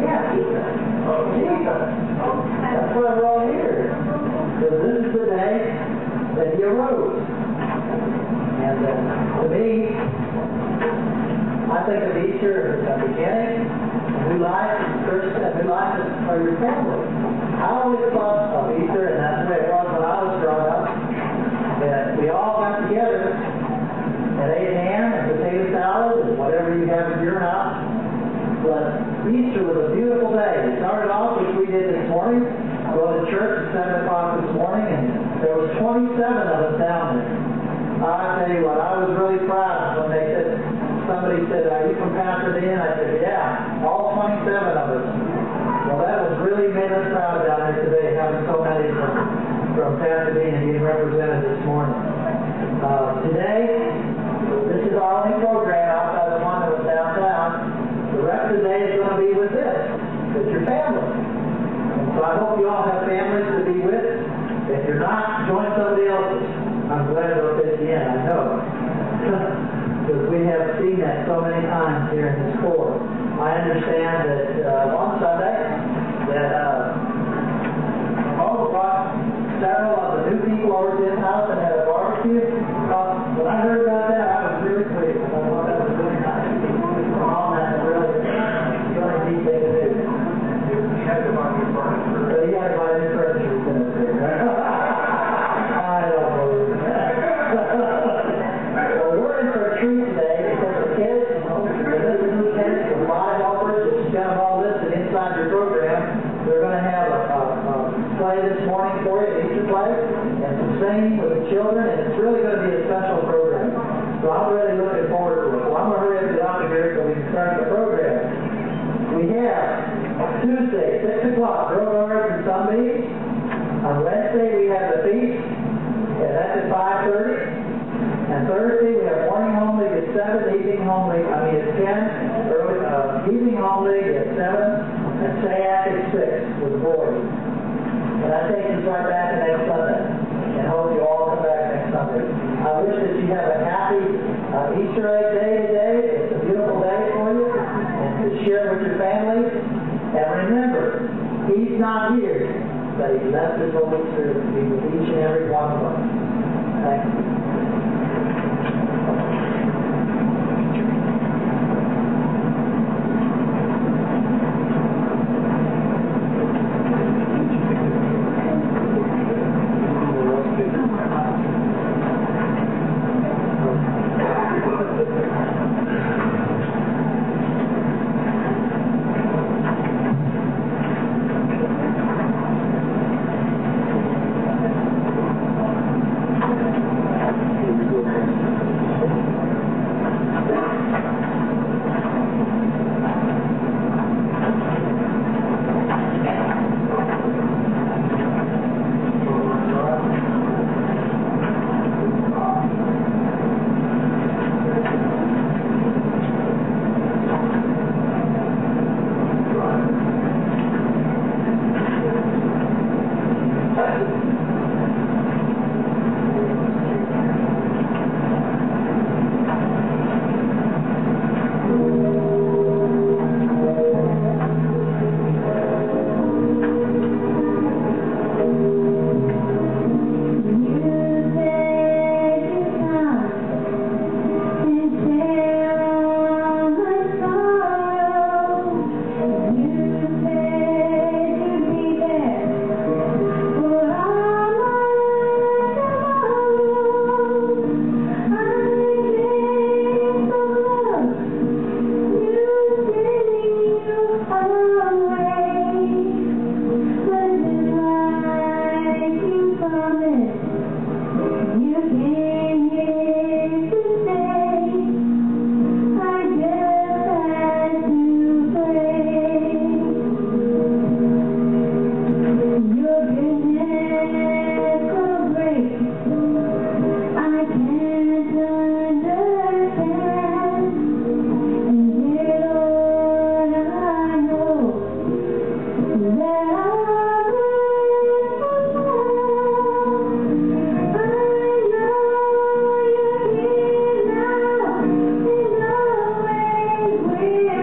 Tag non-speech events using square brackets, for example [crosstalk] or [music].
Yeah, Jesus. Jesus. That's why we're all here. Because this is the day that he arose. And to me, I think of Easter as a beginning, new life, first a new life for your family. I always thought of Easter, and Easter was a beautiful day. It started off, which we did this morning, going to church at 7 o'clock this morning, and there was 27 of us down there. I tell you what, I was really proud when they said, somebody said, are you from Pasadena? I said, yeah, all 27 of us. Well, that was really made us proud down there today, having so many from, from Pasadena being represented this morning. Uh, today, this is our only program outside of one that was downtown. The rest of the day is going to be with this, with your family. So I hope you all have families to be with. If you're not, join somebody else's. I'm glad we're at the I know. [laughs] Because we have seen that so many times here in this corps. I understand that uh, one Sunday Tuesday, 6 o'clock, Girl Guards and Sundays. On Wednesday, we have the feast, and that's at 5.30. And Thursday, we have morning home league at 7, evening home league, I mean at 10, early, uh, evening home league at 7, and SAAC at 6 with the boys. And I takes us right back next Sunday. And hope you all come back next Sunday. I wish that you have a happy uh, Easter egg day today. It's a beautiful day for you. And to share with your families. And remember, He's not but He left His Holy Spirit to be with each and every one of us. Thank you. Yeah.